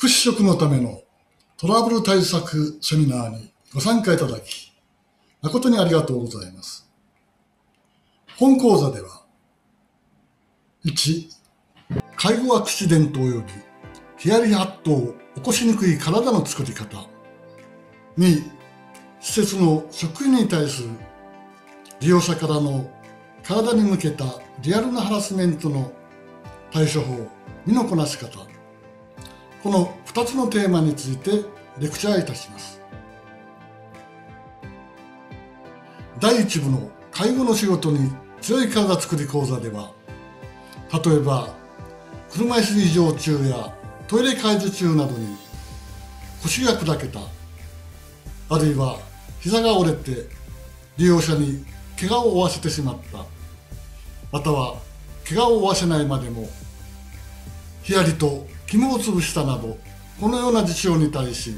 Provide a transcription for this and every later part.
福祉職のためのトラブル対策セミナーにご参加いただき、誠にありがとうございます。本講座では、1、介護アクシデント及びヒヤリハットを起こしにくい体の作り方。2、施設の職員に対する利用者からの体に向けたリアルなハラスメントの対処法、身のこなし方。この2つのテーマについてレクチャーいたします。第1部の介護の仕事に強い体作り講座では、例えば車椅子異常中やトイレ介助中などに腰が砕けた、あるいは膝が折れて利用者に怪我を負わせてしまった、または怪我を負わせないまでもヒヤリと肝を潰したなどこのような事象に対し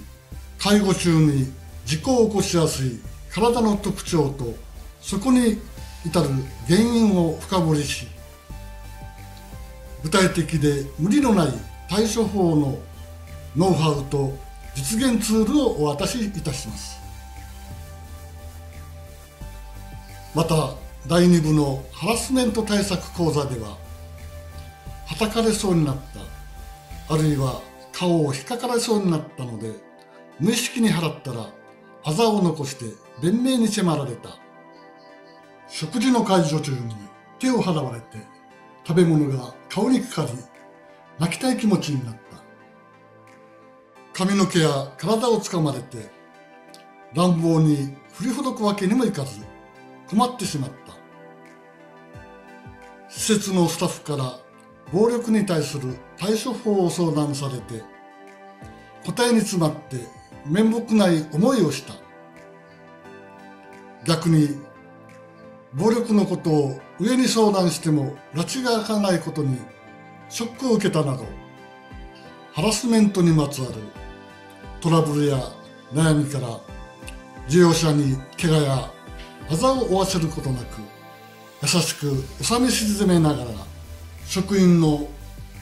介護中に事故を起こしやすい体の特徴とそこに至る原因を深掘りし具体的で無理のない対処法のノウハウと実現ツールをお渡しいたします。また第2部のハラスメント対策講座でははたかれそうになったあるいは顔を引っかかれそうになったので無意識に払ったらあざを残して弁明に迫られた。食事の介助中に手を払われて食べ物が顔にかかり泣きたい気持ちになった。髪の毛や体をつかまれて乱暴に振りほどくわけにもいかず困ってしまった。施設のスタッフから暴力に対する対処法を相談されて答えに詰まって面目ない思いをした。逆に暴力のことを上に相談しても拉致が開かないことにショックを受けたなどハラスメントにまつわるトラブルや悩みから利用者に怪我やあざを負わせることなく優しく収め沈めながら職員の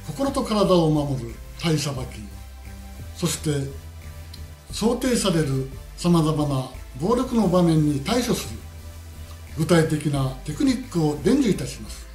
心と体を守る体さばきそして想定されるさまざまな暴力の場面に対処する具体的なテクニックを伝授いたします。